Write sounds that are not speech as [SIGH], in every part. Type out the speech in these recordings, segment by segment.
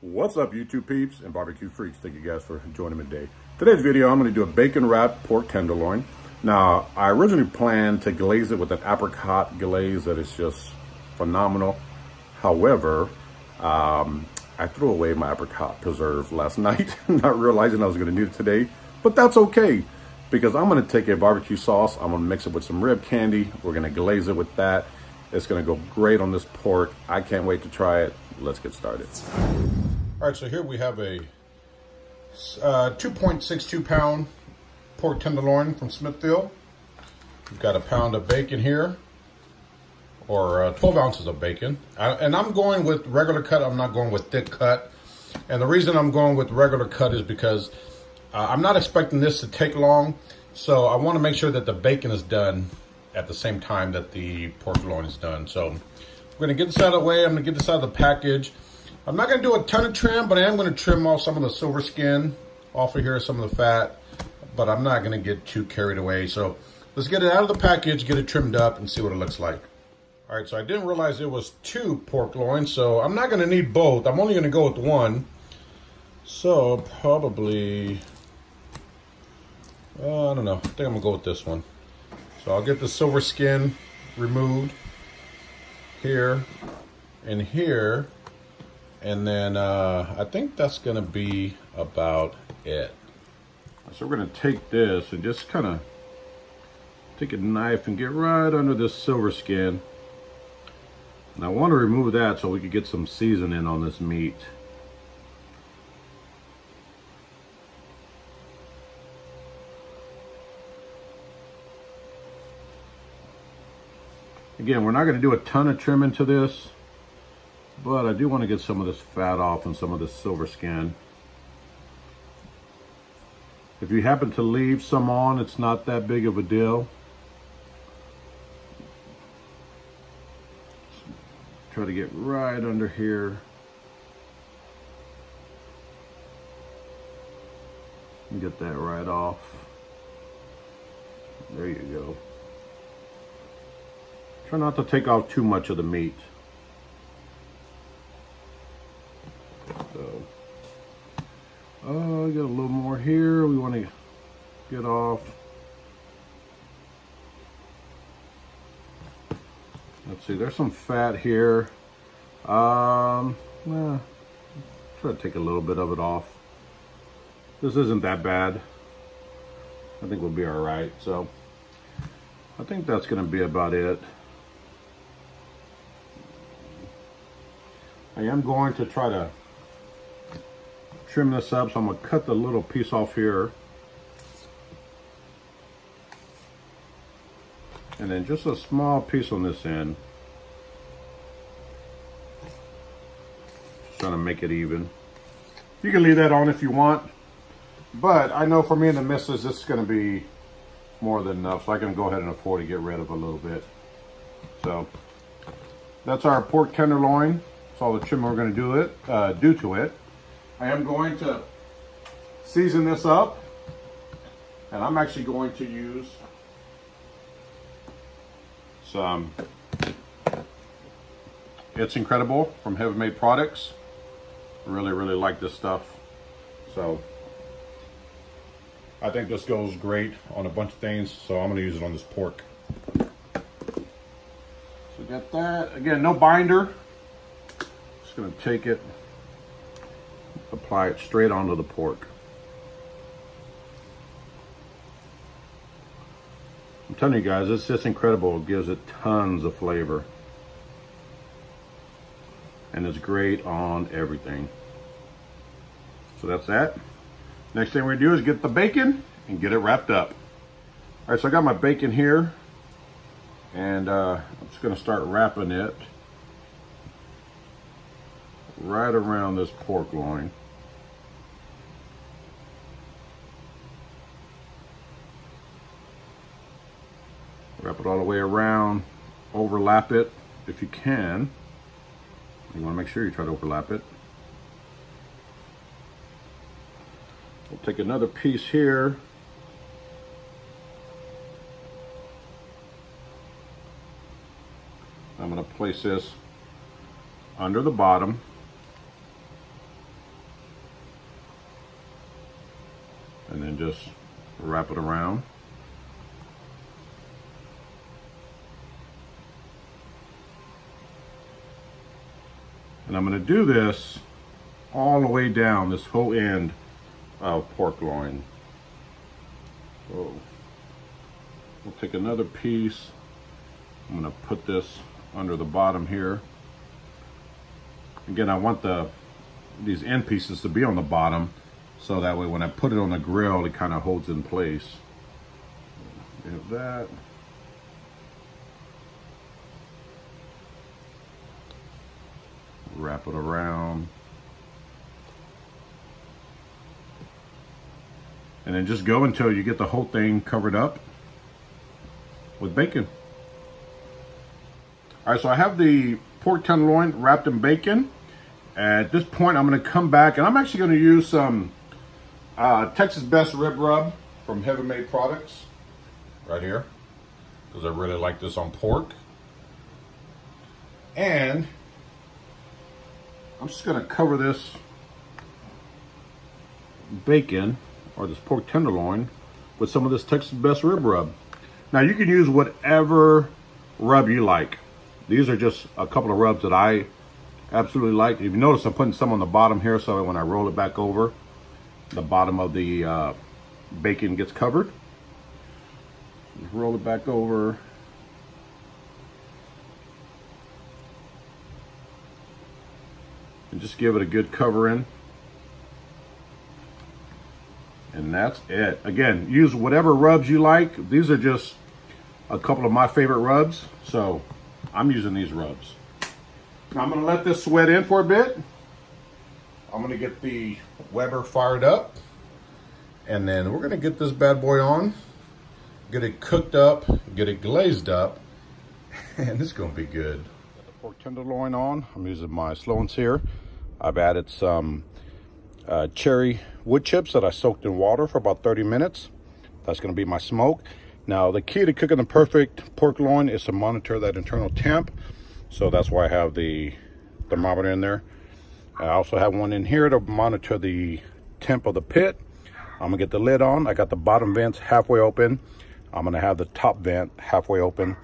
What's up YouTube peeps and barbecue freaks? Thank you guys for joining me today. Today's video, I'm gonna do a bacon wrapped pork tenderloin. Now, I originally planned to glaze it with an apricot glaze that is just phenomenal. However, um, I threw away my apricot preserve last [LAUGHS] night, not realizing I was gonna need it today, but that's okay because I'm gonna take a barbecue sauce, I'm gonna mix it with some rib candy, we're gonna glaze it with that. It's gonna go great on this pork. I can't wait to try it. Let's get started. All right, so here we have a uh, 2.62 pound pork tenderloin from Smithfield. We've got a pound of bacon here, or uh, 12 ounces of bacon. I, and I'm going with regular cut, I'm not going with thick cut. And the reason I'm going with regular cut is because uh, I'm not expecting this to take long. So I wanna make sure that the bacon is done at the same time that the pork loin is done. So I'm gonna get this out of the way, I'm gonna get this out of the package. I'm not going to do a ton of trim, but I am going to trim off some of the silver skin off of here, some of the fat, but I'm not going to get too carried away. So let's get it out of the package, get it trimmed up, and see what it looks like. All right, so I didn't realize it was two pork loins, so I'm not going to need both. I'm only going to go with one. So probably, uh, I don't know. I think I'm going to go with this one. So I'll get the silver skin removed here and here and then uh, I think that's gonna be about it. So we're gonna take this and just kind of take a knife and get right under this silver skin. And I want to remove that so we could get some seasoning on this meat. Again, we're not going to do a ton of trimming to this. But I do want to get some of this fat off and some of this silver skin. If you happen to leave some on, it's not that big of a deal. Try to get right under here. Get that right off. There you go. Try not to take off too much of the meat. Oh, I got a little more here. We want to get off. Let's see, there's some fat here. Um, eh, try to take a little bit of it off. This isn't that bad. I think we'll be all right. So I think that's going to be about it. I am going to try to trim this up. So I'm gonna cut the little piece off here. And then just a small piece on this end. Just trying to make it even. You can leave that on if you want. But I know for me and the missus, this is gonna be more than enough. So I can go ahead and afford to get rid of a little bit. So that's our pork tenderloin. That's all the trim we're gonna do it, uh, do to it. I am going to season this up and I'm actually going to use some It's Incredible from Heaven Made Products. Really, really like this stuff. So I think this goes great on a bunch of things, so I'm gonna use it on this pork. So got that. Again, no binder. Just gonna take it apply it straight onto the pork. I'm telling you guys, it's just incredible. It gives it tons of flavor. And it's great on everything. So that's that. Next thing we do is get the bacon and get it wrapped up. All right, so I got my bacon here. And uh, I'm just gonna start wrapping it right around this pork loin. Wrap it all the way around, overlap it if you can. You want to make sure you try to overlap it. We'll take another piece here. I'm going to place this under the bottom. And then just wrap it around. And I'm gonna do this all the way down this whole end of pork loin. So we'll take another piece. I'm gonna put this under the bottom here. Again, I want the these end pieces to be on the bottom so that way when I put it on the grill, it kind of holds in place. have that. Wrap it around. And then just go until you get the whole thing covered up with bacon. All right, so I have the pork tenderloin wrapped in bacon. At this point, I'm gonna come back and I'm actually gonna use some uh, Texas Best Rib Rub from Heaven Made Products, right here, because I really like this on pork. And I'm just gonna cover this bacon, or this pork tenderloin, with some of this Texas Best Rib Rub. Now you can use whatever rub you like. These are just a couple of rubs that I absolutely like. If you notice, I'm putting some on the bottom here so when I roll it back over, the bottom of the uh, bacon gets covered. Just roll it back over. And just give it a good covering. And that's it. Again, use whatever rubs you like. These are just a couple of my favorite rubs. So I'm using these rubs. I'm gonna let this sweat in for a bit. I'm gonna get the Weber fired up and then we're gonna get this bad boy on, get it cooked up, get it glazed up, [LAUGHS] and it's gonna be good. Pork tenderloin on. I'm using my Slow 'N Sear. I've added some uh, cherry wood chips that I soaked in water for about 30 minutes. That's gonna be my smoke. Now the key to cooking the perfect pork loin is to monitor that internal temp. So that's why I have the thermometer in there. I also have one in here to monitor the temp of the pit. I'm gonna get the lid on. I got the bottom vents halfway open. I'm gonna have the top vent halfway open.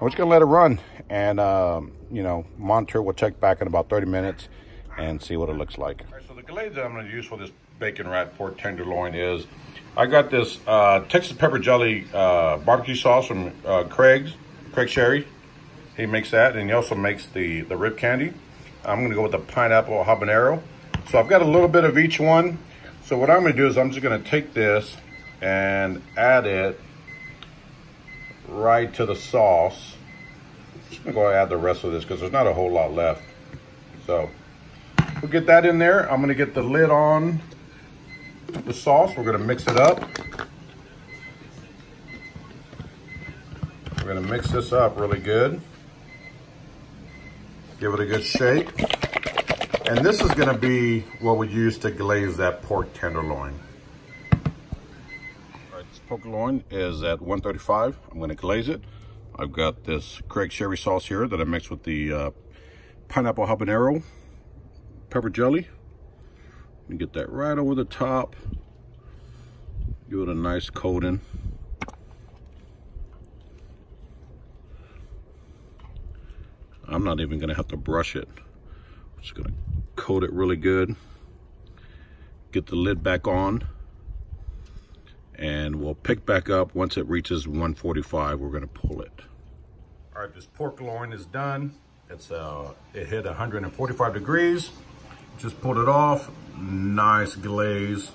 I'm just gonna let it run and, um, you know, monitor. We'll check back in about 30 minutes and see what it looks like. So the glaze that I'm gonna use for this bacon wrap pork tenderloin is, I got this uh, Texas pepper jelly uh, barbecue sauce from uh, Craig's, Craig Sherry. He makes that, and he also makes the, the rib candy. I'm gonna go with the pineapple habanero. So I've got a little bit of each one. So what I'm gonna do is I'm just gonna take this and add it right to the sauce. Just gonna go add the rest of this because there's not a whole lot left. So we'll get that in there. I'm gonna get the lid on the sauce. We're gonna mix it up. We're gonna mix this up really good. Give it a good shake. And this is gonna be what we use to glaze that pork tenderloin. All right, this pork loin is at 135. I'm gonna glaze it. I've got this Craig Sherry sauce here that I mixed with the uh, pineapple habanero pepper jelly. Get that right over the top. Give it a nice coating. I'm not even gonna have to brush it. I'm just gonna coat it really good. Get the lid back on. And we'll pick back up once it reaches 145, we're gonna pull it. All right, this pork loin is done. It's uh, It hit 145 degrees. Just pulled it off. Nice glaze.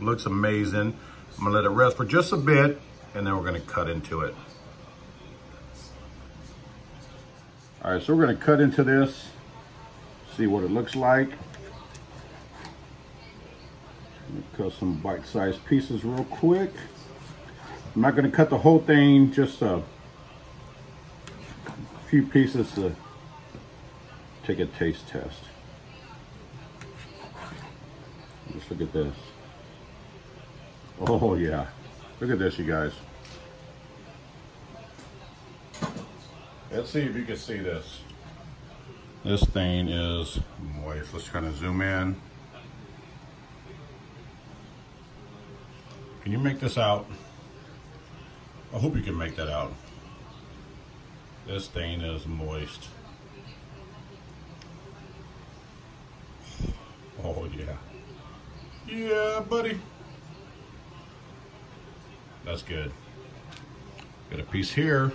Looks amazing. I'm gonna let it rest for just a bit and then we're gonna cut into it. All right, so we're gonna cut into this, see what it looks like. Cut some bite-sized pieces real quick. I'm not gonna cut the whole thing, just a few pieces to take a taste test. Let's look at this. Oh yeah, look at this you guys. Let's see if you can see this. This thing is moist. Let's kind of zoom in. Can you make this out? I hope you can make that out. This thing is moist. Oh yeah. Yeah, buddy. That's good. Got a piece here.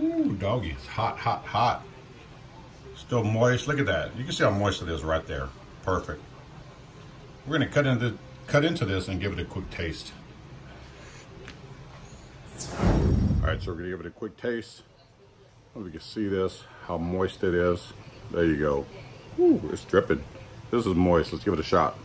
Ooh, doggy. It's hot, hot, hot. Still moist. Look at that. You can see how moist it is right there. Perfect. We're gonna cut into cut into this and give it a quick taste. All right, so we're gonna give it a quick taste. You can see this, how moist it is. There you go. Ooh, it's dripping. This is moist. Let's give it a shot.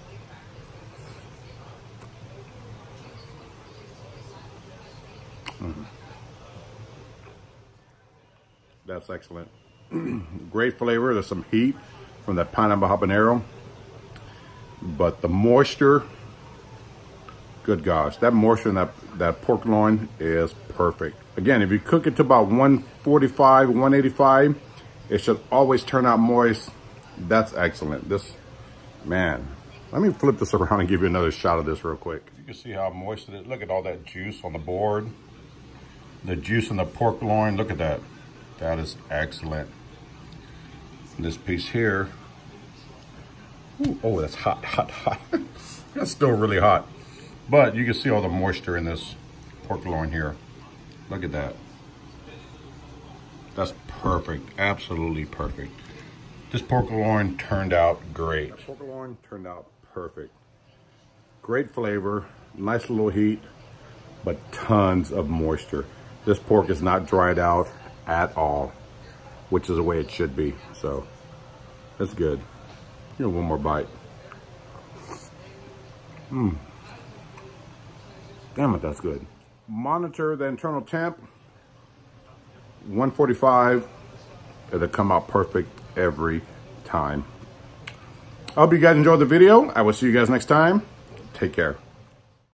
That's excellent. [CLEARS THROAT] Great flavor. There's some heat from that pineapple habanero. But the moisture, good gosh, that moisture in that, that pork loin is perfect. Again, if you cook it to about 145, 185, it should always turn out moist. That's excellent. This, man, let me flip this [LAUGHS] around and give you another shot of this real quick. You can see how moist it is. Look at all that juice on the board. The juice in the pork loin, look at that. That is excellent. This piece here, Ooh, oh, that's hot, hot, hot. [LAUGHS] that's still really hot. But you can see all the moisture in this pork loin here. Look at that. That's perfect, absolutely perfect. This pork loin turned out great. That pork loin turned out perfect. Great flavor, nice little heat, but tons of moisture. This pork is not dried out at all, which is the way it should be. So that's good. Here, one more bite. Mmm. Damn it, that's good. Monitor the internal temp. 145. It'll come out perfect every time. I hope you guys enjoyed the video. I will see you guys next time. Take care.